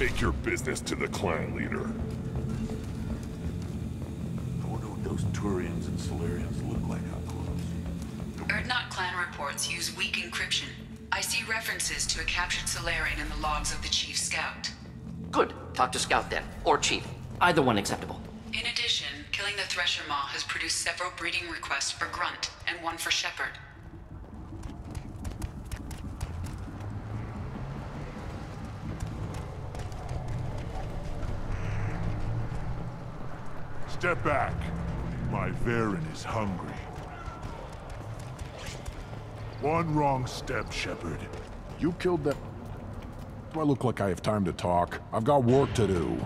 Take your business to the clan leader. I wonder what those Turians and Salarians look like up close. Urdnot clan reports use weak encryption. I see references to a captured Salarian in the logs of the Chief Scout. Good. Talk to Scout then. Or Chief. Either one acceptable. In addition, killing the Thresher Maw has produced several breeding requests for Grunt and one for Shepard. Step back. My Varren is hungry. One wrong step, Shepard. You killed that... Do I look like I have time to talk? I've got work to do.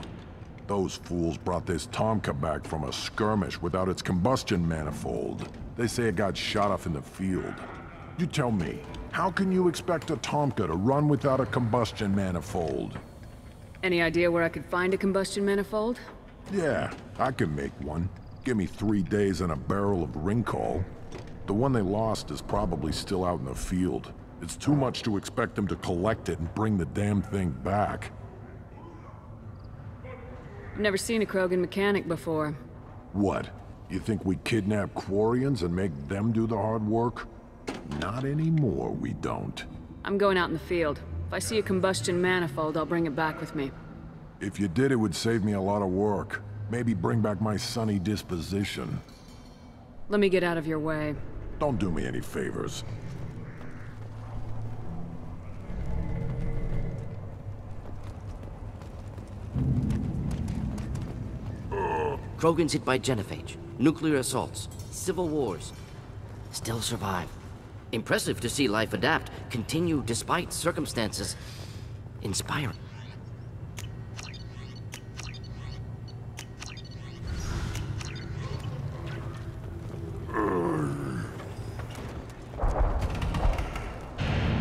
Those fools brought this Tomkah back from a skirmish without its combustion manifold. They say it got shot off in the field. You tell me, how can you expect a Tomkah to run without a combustion manifold? Any idea where I could find a combustion manifold? Yeah, I can make one. Give me three days and a barrel of ryncol. The one they lost is probably still out in the field. It's too much to expect them to collect it and bring the damn thing back. I've never seen a Krogan mechanic before. What? You think we kidnap Quarians and make them do the hard work? Not anymore, we don't. I'm going out in the field. If I see a combustion manifold, I'll bring it back with me. If you did, it would save me a lot of work. Maybe bring back my sunny disposition. Let me get out of your way. Don't do me any favors. Krogans hit by genophage, nuclear assaults, civil wars. Still survive. Impressive to see life adapt, continue despite circumstances. Inspiring.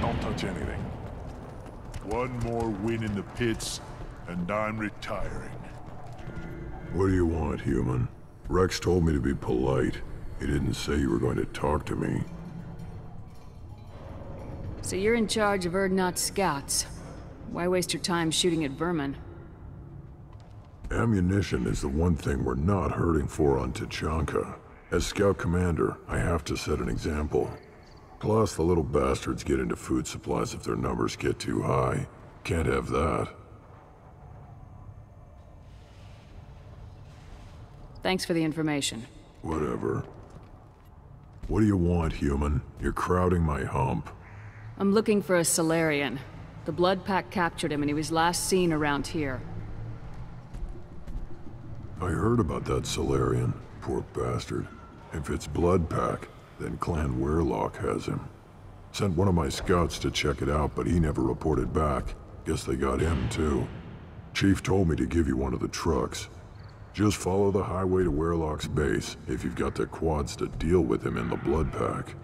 Don't touch anything. One more win in the pits, and I'm retiring. What do you want, human? Rex told me to be polite. He didn't say you were going to talk to me. So you're in charge of Urdnot scouts. Why waste your time shooting at vermin? Ammunition is the one thing we're not hurting for on Tuchanka. As scout commander, I have to set an example. Plus, the little bastards get into food supplies if their numbers get too high. Can't have that. Thanks for the information. Whatever. What do you want, human? You're crowding my hump. I'm looking for a Salarian. The Blood Pack captured him and he was last seen around here. I heard about that Salarian. Poor bastard. If it's Blood Pack, then Clan Weyrloc has him. Sent one of my scouts to check it out, but he never reported back. Guess they got him, too. Chief told me to give you one of the trucks. Just follow the highway to Weyrloc's base, if you've got the quads to deal with him in the Blood Pack.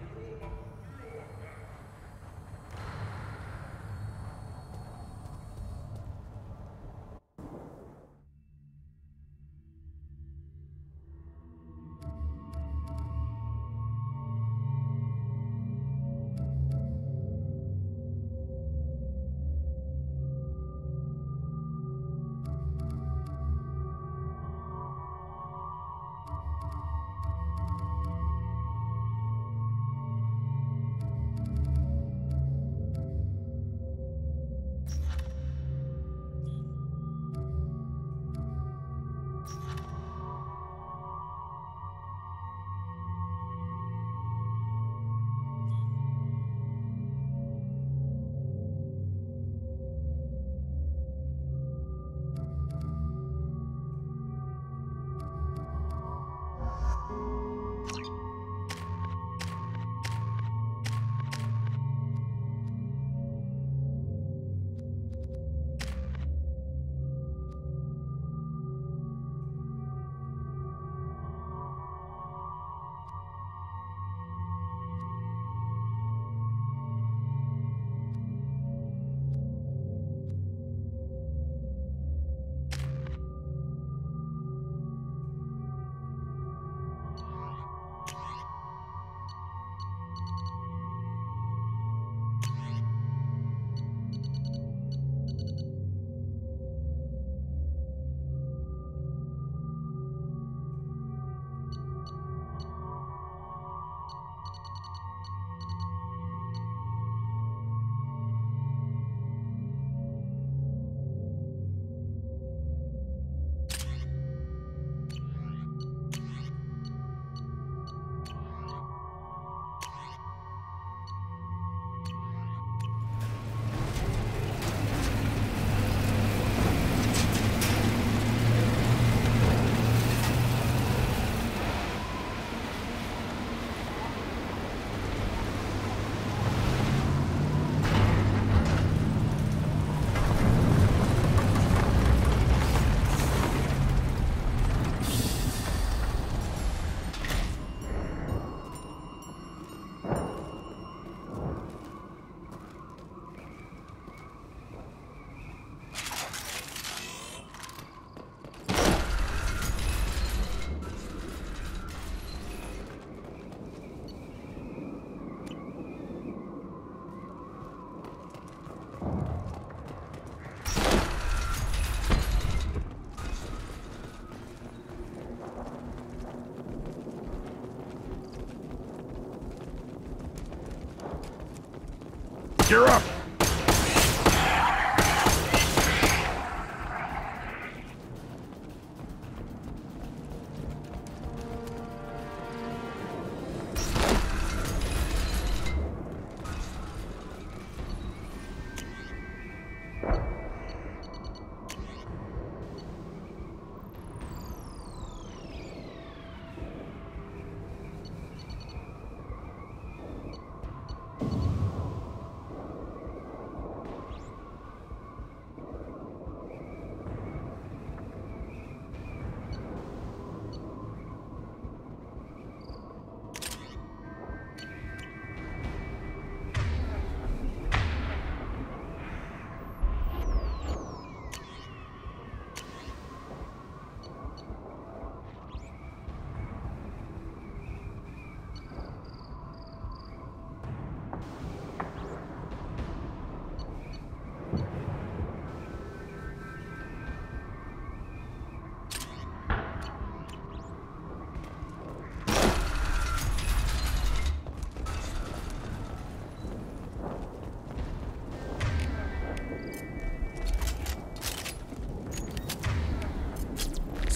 Gear up!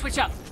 Switch up.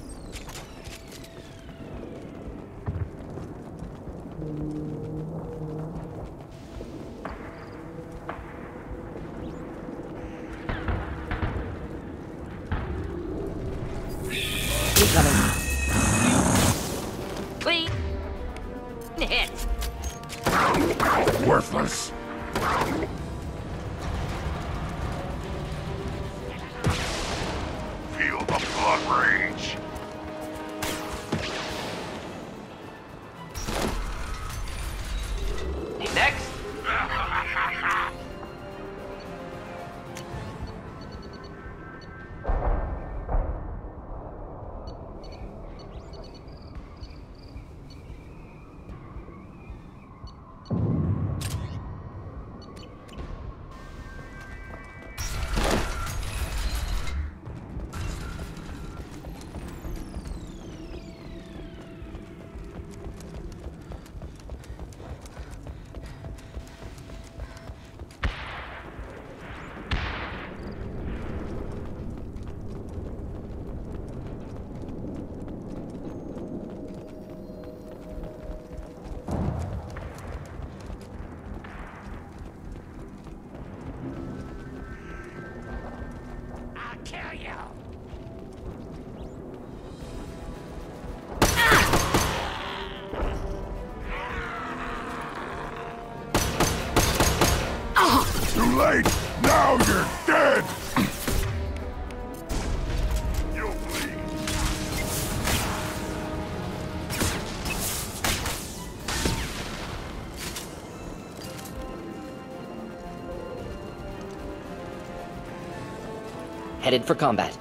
Headed for combat.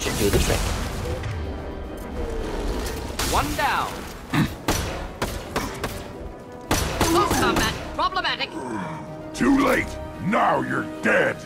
Should do the trick. One down. Close combat. Problematic. Too late! Now you're dead!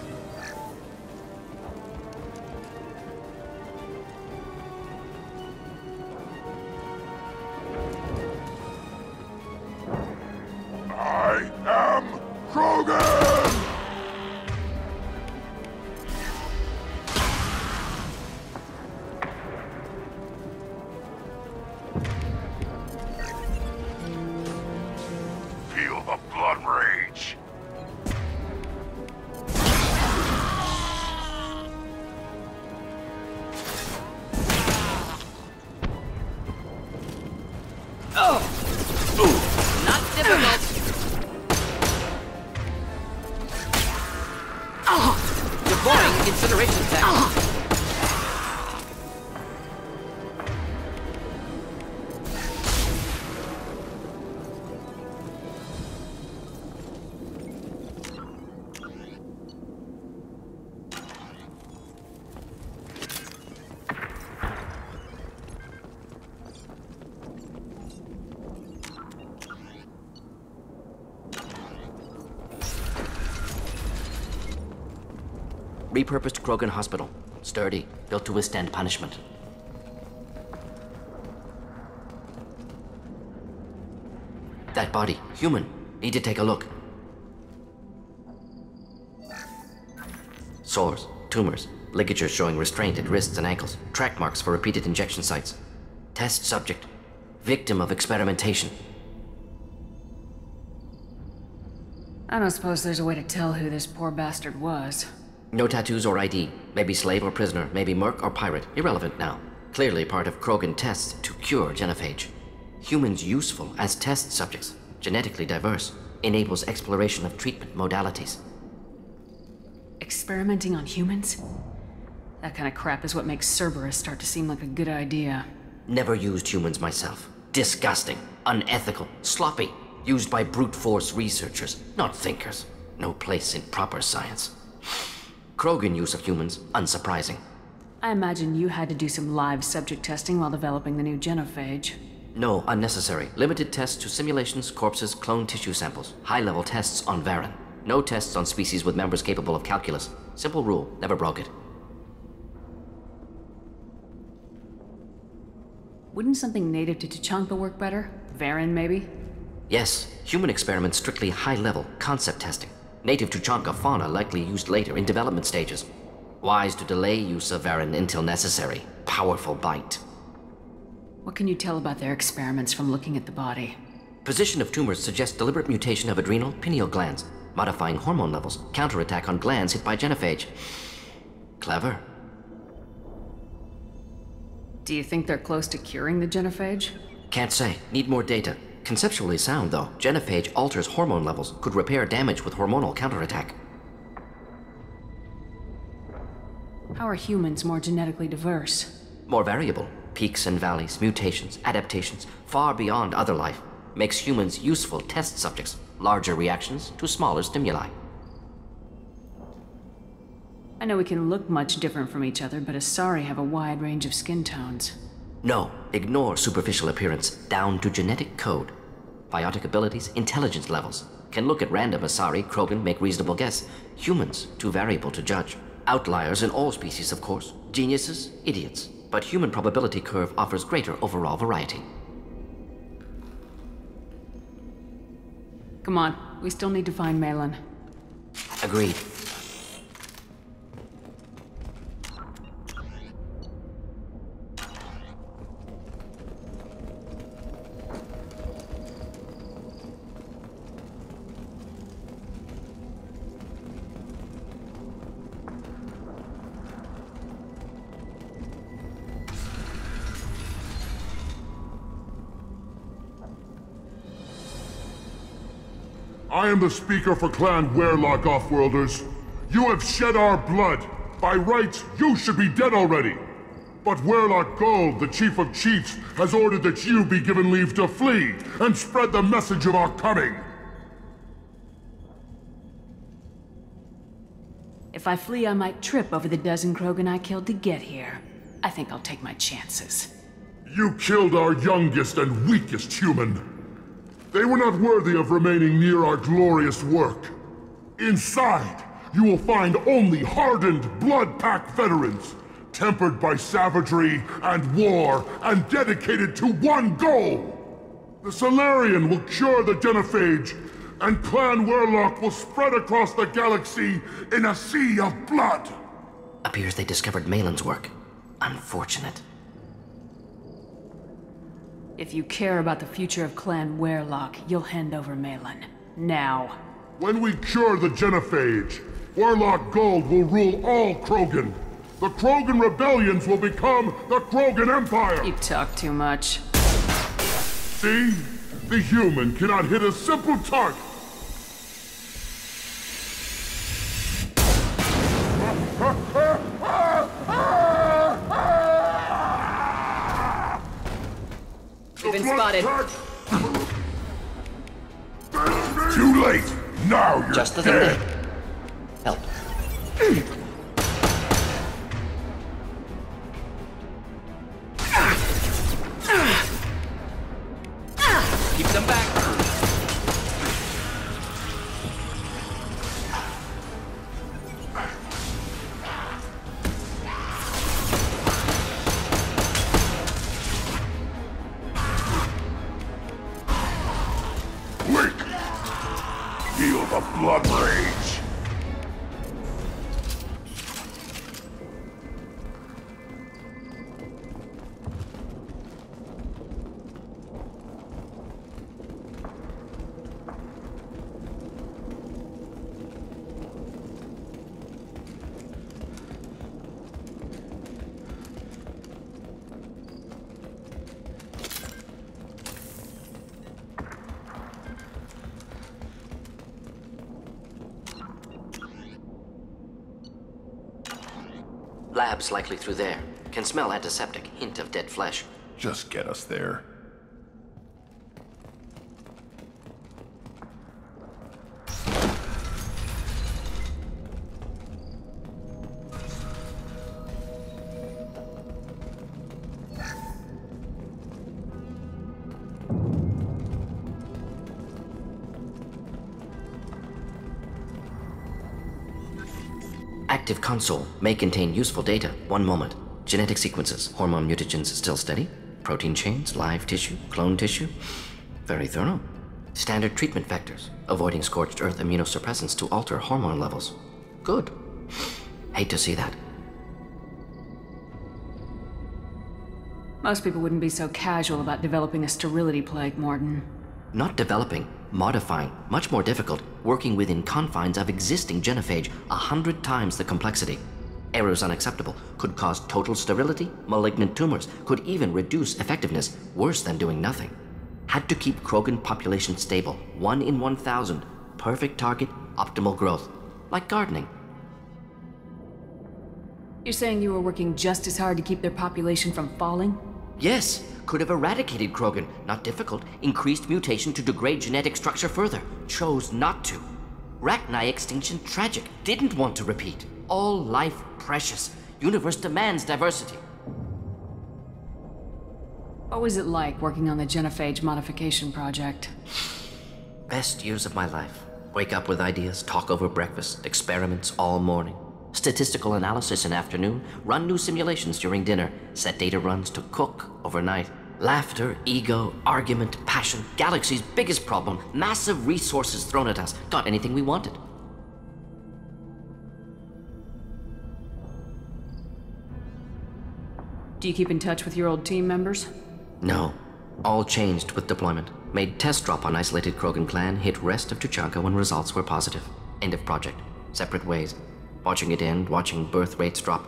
Repurposed Krogan Hospital. Sturdy, built to withstand punishment. That body, human. Need to take a look. Sores, tumors, ligatures showing restraint at wrists and ankles, track marks for repeated injection sites. Test subject, victim of experimentation. I don't suppose there's a way to tell who this poor bastard was. No tattoos or ID. Maybe slave or prisoner, maybe merc or pirate. Irrelevant now. Clearly part of Krogan tests to cure genophage. Humans useful as test subjects, genetically diverse, enables exploration of treatment modalities. Experimenting on humans? That kind of crap is what makes Cerberus start to seem like a good idea. Never used humans myself. Disgusting, unethical, sloppy. Used by brute force researchers, not thinkers. No place in proper science. Krogan use of humans, unsurprising. I imagine you had to do some live subject testing while developing the new genophage. No, unnecessary. Limited tests to simulations, corpses, cloned tissue samples. High level tests on Varren. No tests on species with members capable of calculus. Simple rule, never broke it. Wouldn't something native to Tuchanka work better? Varren, maybe? Yes, human experiments strictly high level, concept testing. Native Tuchanka fauna likely used later in development stages. Wise to delay use of Varren until necessary. Powerful bite. What can you tell about their experiments from looking at the body? Position of tumors suggests deliberate mutation of adrenal, pineal glands, modifying hormone levels, counterattack on glands hit by genophage. Clever. Do you think they're close to curing the genophage? Can't say. Need more data. Conceptually sound, though. Genophage alters hormone levels, could repair damage with hormonal counterattack. How are humans more genetically diverse? More variable. Peaks and valleys, mutations, adaptations, far beyond other life. Makes humans useful test subjects. Larger reactions to smaller stimuli. I know we can look much different from each other, but Asari have a wide range of skin tones. No, ignore superficial appearance, down to genetic code. Biotic abilities, intelligence levels. Can look at random Asari, Krogan, make reasonable guess. Humans, too variable to judge. Outliers in all species, of course. Geniuses, idiots. But human probability curve offers greater overall variety. Come on, we still need to find Maelon. Agreed. I am the speaker for Clan Weyrloc Offworlders. You have shed our blood. By rights, you should be dead already. But Weyrloc Guld, the Chief of Chiefs, has ordered that you be given leave to flee and spread the message of our coming. If I flee, I might trip over the dozen Krogan I killed to get here. I think I'll take my chances. You killed our youngest and weakest human. They were not worthy of remaining near our glorious work. Inside, you will find only hardened Blood Pack veterans, tempered by savagery and war, and dedicated to one goal! The Salarian will cure the Genophage, and Clan Weyrloc will spread across the galaxy in a sea of blood! Appears they discovered Maelon's work. Unfortunate. If you care about the future of Clan Weyrloc, you'll hand over Maelon. Now. When we cure the Genophage, Weyrloc Guld will rule all Krogan. The Krogan rebellions will become the Krogan Empire! You talk too much. See? The human cannot hit a simple target! Now you're Labs likely through there. Can smell antiseptic, hint of dead flesh. Just get us there. Active console may contain useful data. One moment. Genetic sequences, hormone mutagens still steady. Protein chains, live tissue, clone tissue. Very thorough. Standard treatment vectors, avoiding scorched earth immunosuppressants to alter hormone levels. Good. Hate to see that. Most people wouldn't be so casual about developing a sterility plague, Mordin. Not developing, modifying, much more difficult, working within confines of existing genophage, a hundred times the complexity. Errors unacceptable, could cause total sterility, malignant tumors, could even reduce effectiveness, worse than doing nothing. Had to keep Krogan population stable, one in 1,000, perfect target, optimal growth. Like gardening. You're saying you were working just as hard to keep their population from falling? Yes, could have eradicated Krogan. Not difficult. Increased mutation to degrade genetic structure further. Chose not to. Rachni extinction tragic. Didn't want to repeat. All life precious. Universe demands diversity. What was it like working on the genophage modification project? Best years of my life. Wake up with ideas, talk over breakfast, experiments all morning. Statistical analysis in afternoon, run new simulations during dinner, set data runs to cook overnight. Laughter, ego, argument, passion, galaxy's biggest problem, massive resources thrown at us. Got anything we wanted. Do you keep in touch with your old team members? No. All changed with deployment. Made test drop on isolated Krogan clan, hit rest of Tuchanka when results were positive. End of project. Separate ways. Watching it end, watching birth rates drop.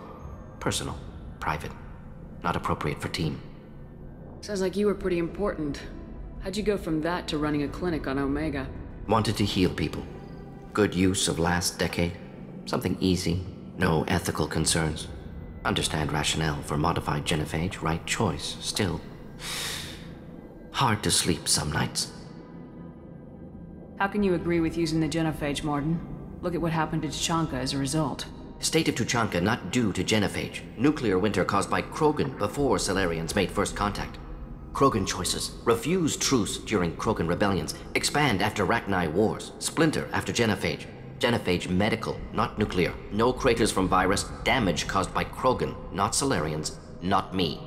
Personal. Private. Not appropriate for team. Sounds like you were pretty important. How'd you go from that to running a clinic on Omega? Wanted to heal people. Good use of last decade. Something easy. No ethical concerns. Understand rationale for modified genophage, right choice. Still. Hard to sleep some nights. How can you agree with using the genophage, Mordin? Look at what happened to Tuchanka as a result. State of Tuchanka not due to genophage. Nuclear winter caused by Krogan before Salarians made first contact. Krogan choices. Refuse truce during Krogan rebellions. Expand after Rachni wars. Splinter after genophage. Genophage medical, not nuclear. No craters from virus. Damage caused by Krogan, not Salarians. Not me.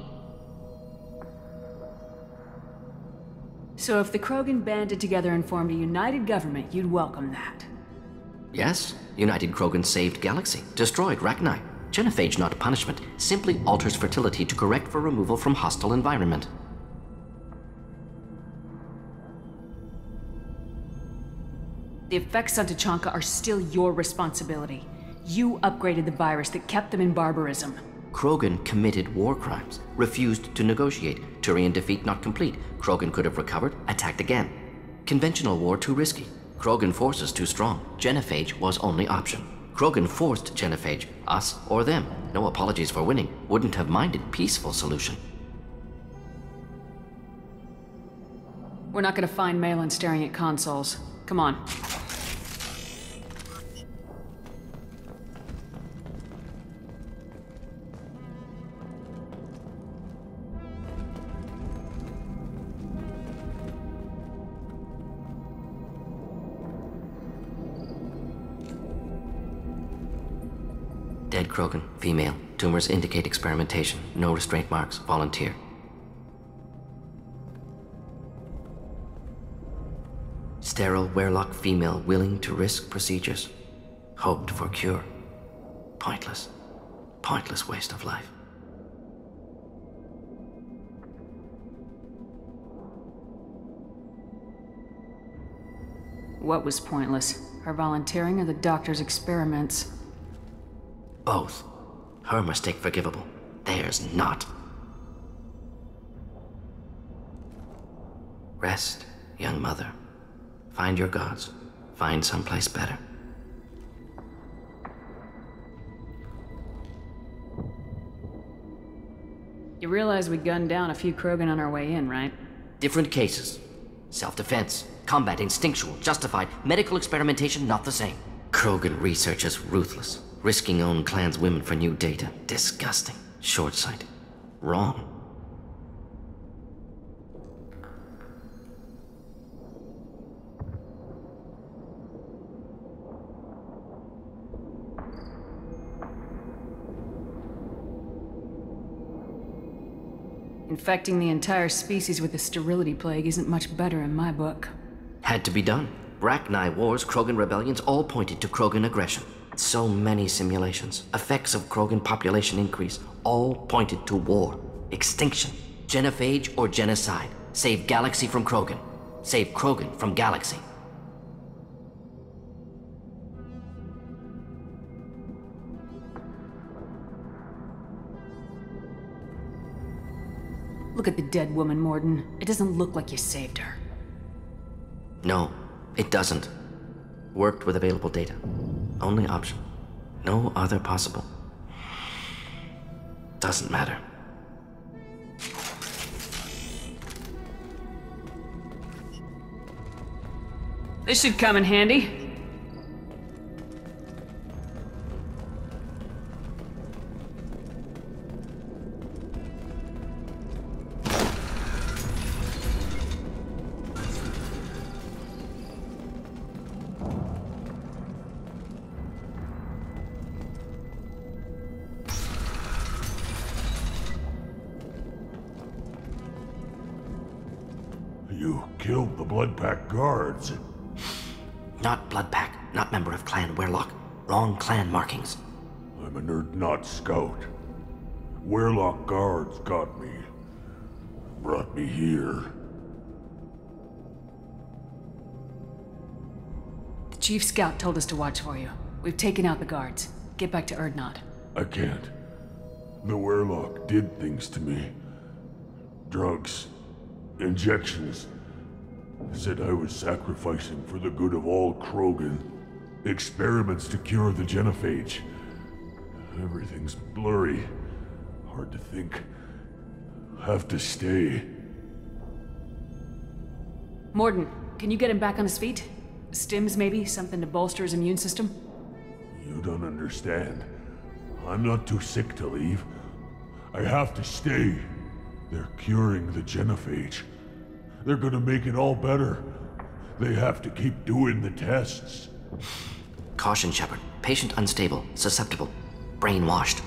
So if the Krogan banded together and formed a united government, you'd welcome that. Yes, United Krogan saved Galaxy, destroyed Rachni. Genophage not punishment, simply alters fertility to correct for removal from hostile environment. The effects on Tuchanka are still your responsibility. You upgraded the virus that kept them in barbarism. Krogan committed war crimes, refused to negotiate. Turian defeat not complete. Krogan could have recovered, attacked again. Conventional war too risky. Krogan forces too strong. Genophage was only option. Krogan forced Genophage, us or them. No apologies for winning. Wouldn't have minded peaceful solution. We're not gonna find Maelon staring at consoles. Come on. Krogan, female. Tumors indicate experimentation. No restraint marks. Volunteer. Sterile Weyrloc female willing to risk procedures. Hoped for cure. Pointless. Pointless waste of life. What was pointless? Her volunteering or the doctor's experiments? Both. Her mistake forgivable. Theirs not. Rest, young mother. Find your gods. Find someplace better. You realize we gunned down a few Krogan on our way in, right? Different cases. Self-defense, combat, instinctual, justified. Medical experimentation, not the same. Krogan research is ruthless. Risking own clan's women for new data. Disgusting. Short-sighted. Wrong. Infecting the entire species with the sterility plague isn't much better in my book. Had to be done. Rachni wars, Krogan rebellions all pointed to Krogan aggression. So many simulations, effects of Krogan population increase, all pointed to war, extinction, genophage or genocide. Save galaxy from Krogan. Save Krogan from galaxy. Look at the dead woman, Mordin. It doesn't look like you saved her. No, it doesn't. Worked with available data. Only option. No other possible. Doesn't matter. This should come in handy. Not scout. Weyrloc guards got me. Brought me here. The Chief Scout told us to watch for you. We've taken out the guards. Get back to Urdnot. I can't. The Weyrloc did things to me. Drugs. Injections. Said I was sacrificing for the good of all Krogan. Experiments to cure the genophage. Everything's blurry. Hard to think. Have to stay. Mordin, can you get him back on his feet? Stims, maybe? Something to bolster his immune system? You don't understand. I'm not too sick to leave. I have to stay. They're curing the genophage. They're gonna make it all better. They have to keep doing the tests. Caution, Shepard. Patient unstable, susceptible, brainwashed.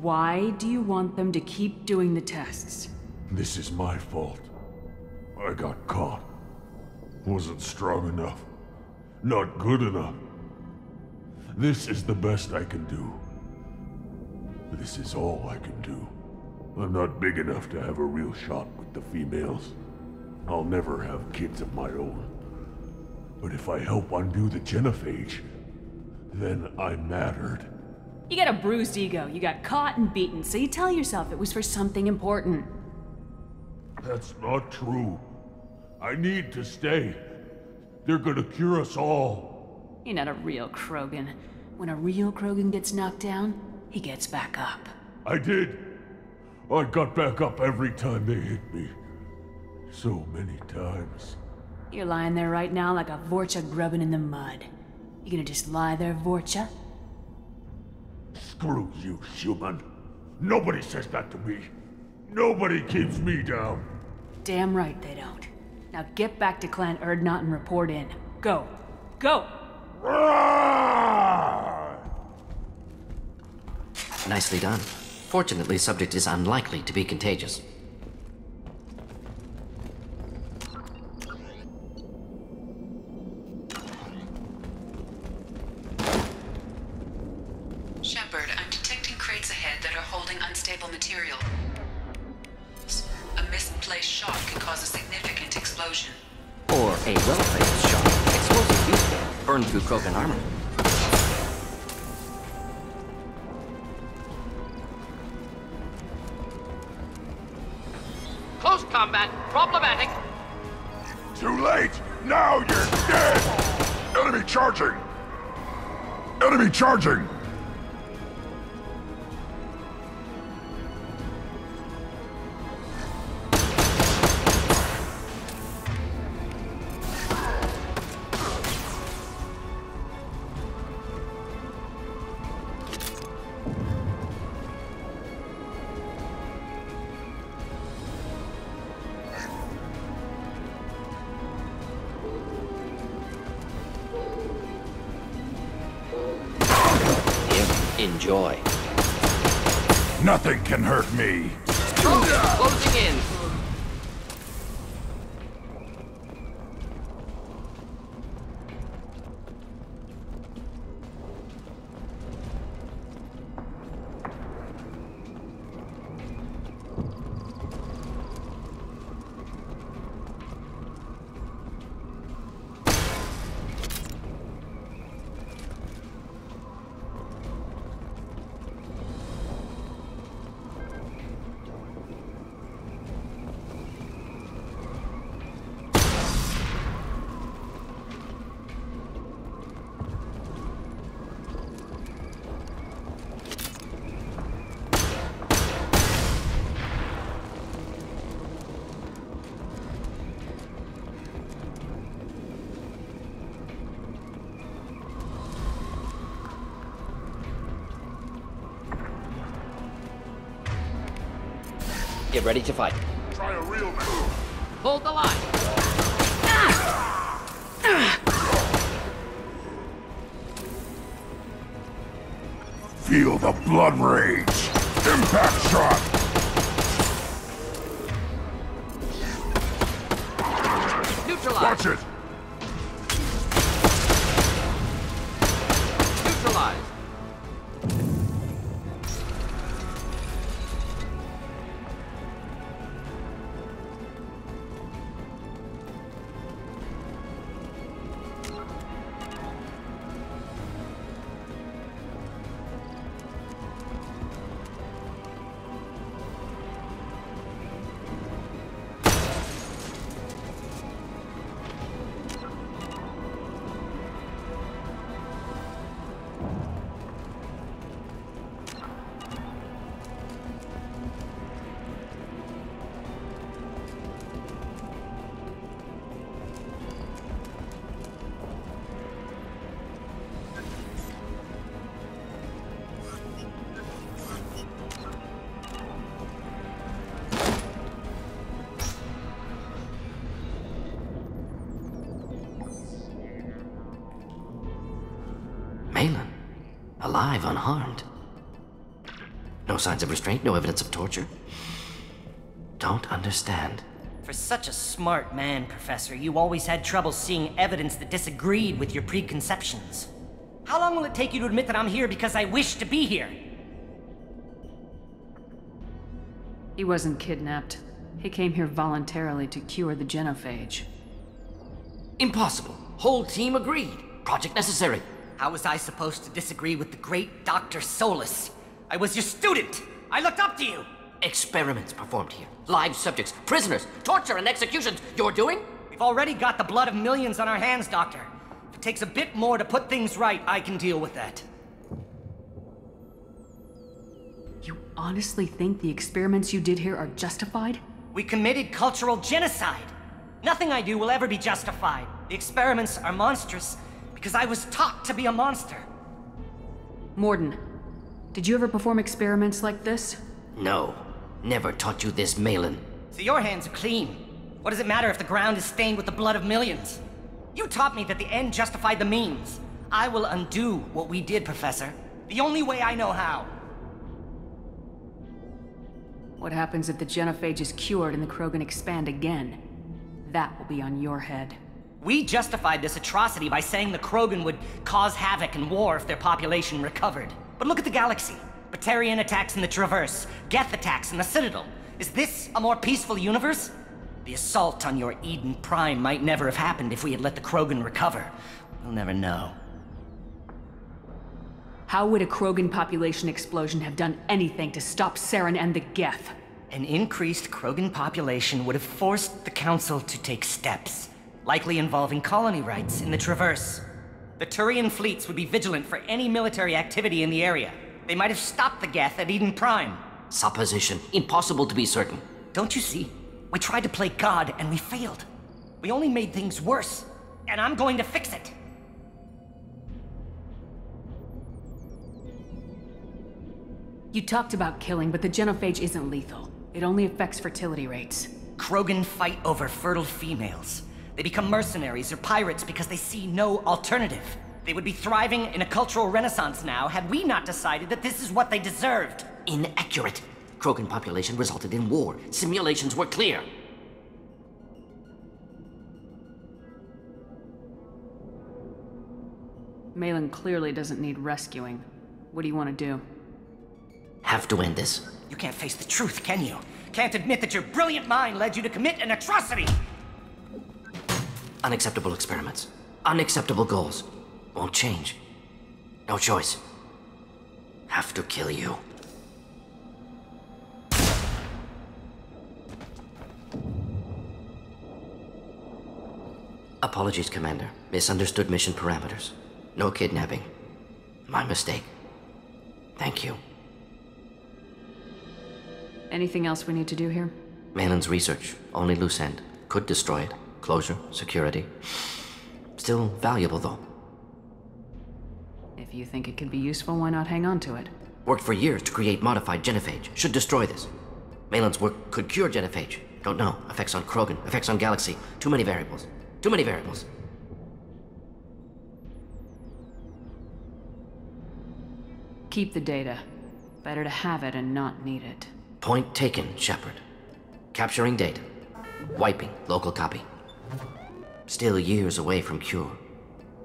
Why do you want them to keep doing the tests? This is my fault. I got caught. Wasn't strong enough. Not good enough. This is the best I can do. This is all I can do. I'm not big enough to have a real shot with the females. I'll never have kids of my own. But if I help undo the genophage, then I mattered. You got a bruised ego. You got caught and beaten, so you tell yourself it was for something important. That's not true. I need to stay. They're gonna cure us all. You're not a real Krogan. When a real Krogan gets knocked down, he gets back up. I did. I got back up every time they hit me. So many times. You're lying there right now like a Vorcha grubbing in the mud. You gonna just lie there, Vorcha? Screw you, human. Nobody says that to me. Nobody keeps me down. Damn right they don't. Now get back to Clan Urdnot and report in. Go. Go! Rawr! Nicely done. Fortunately, subject is unlikely to be contagious. unstable material. A misplaced shot can cause a significant explosion. Or a well-placed shot, explosive fuse can burn through Krogan armor. Close combat, problematic. Too late! Now you're dead! Enemy charging! Enemy charging! Enjoy. Nothing can hurt me! Closing in. Get ready to fight. Try a real man. Hold the line. Feel the blood rage! Impact shot! Neutralize. Watch it! Maelon, alive, unharmed. No signs of restraint, no evidence of torture. Don't understand. For such a smart man, Professor, you always had trouble seeing evidence that disagreed with your preconceptions. How long will it take you to admit that I'm here because I wish to be here? He wasn't kidnapped. He came here voluntarily to cure the genophage. Impossible. Whole team agreed. Project necessary. How was I supposed to disagree with the great Dr. Solus? I was your student! I looked up to you! Experiments performed here. Live subjects, prisoners, torture and executions. You're doing? We've already got the blood of millions on our hands, Doctor. If it takes a bit more to put things right, I can deal with that. You honestly think the experiments you did here are justified? We committed cultural genocide. Nothing I do will ever be justified. The experiments are monstrous because I was taught to be a monster. Mordin, did you ever perform experiments like this? No. Never taught you this, Maelon. So your hands are clean. What does it matter if the ground is stained with the blood of millions? You taught me that the end justified the means. I will undo what we did, Professor. The only way I know how. What happens if the genophage is cured and the Krogan expand again? That will be on your head. We justified this atrocity by saying the Krogan would cause havoc and war if their population recovered. But look at the galaxy. Batarian attacks in the Traverse, Geth attacks in the Citadel. Is this a more peaceful universe? The assault on your Eden Prime might never have happened if we had let the Krogan recover. We'll never know. How would a Krogan population explosion have done anything to stop Saren and the Geth? An increased Krogan population would have forced the Council to take steps, likely involving colony rights in the Traverse. The Turian fleets would be vigilant for any military activity in the area. They might have stopped the Geth at Eden Prime. Supposition. Impossible to be certain. Don't you see? We tried to play God and we failed. We only made things worse. And I'm going to fix it. You talked about killing, but the genophage isn't lethal. It only affects fertility rates. Krogan fight over fertile females. They become mercenaries or pirates because they see no alternative. They would be thriving in a cultural renaissance now had we not decided that this is what they deserved. Inaccurate. Krogan population resulted in war. Simulations were clear. Maelon clearly doesn't need rescuing. What do you want to do? Have to end this. You can't face the truth, can you? Can't admit that your brilliant mind led you to commit an atrocity! Unacceptable experiments. Unacceptable goals. Won't change. No choice. Have to kill you. Apologies, Commander. Misunderstood mission parameters. No kidnapping. My mistake. Thank you. Anything else we need to do here? Maelon's research. Only loose end. Could destroy it. Closure. Security. Still valuable, though. If you think it could be useful, why not hang on to it? Worked for years to create modified genophage. Should destroy this. Maelon's work could cure genophage. Don't know. Effects on Krogan. Effects on Galaxy. Too many variables. Too many variables. Keep the data. Better to have it and not need it. Point taken, Shepard. Capturing data. Wiping local copy. Still years away from cure,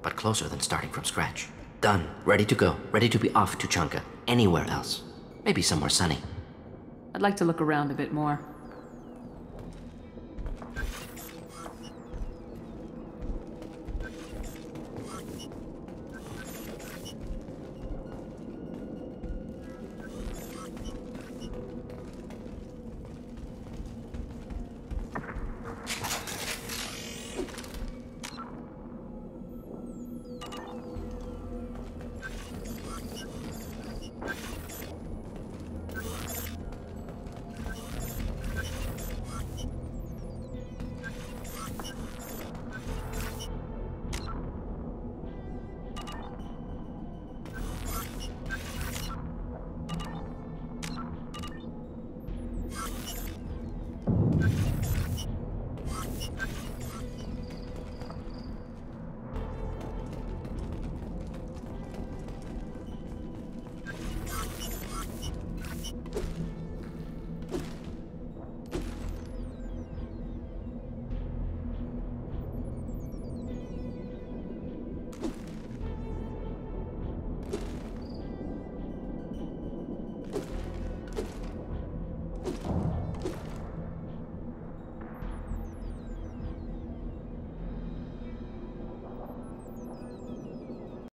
but closer than starting from scratch. Done. Ready to go. Ready to be off Tuchanka. Anywhere else. Maybe somewhere sunny. I'd like to look around a bit more.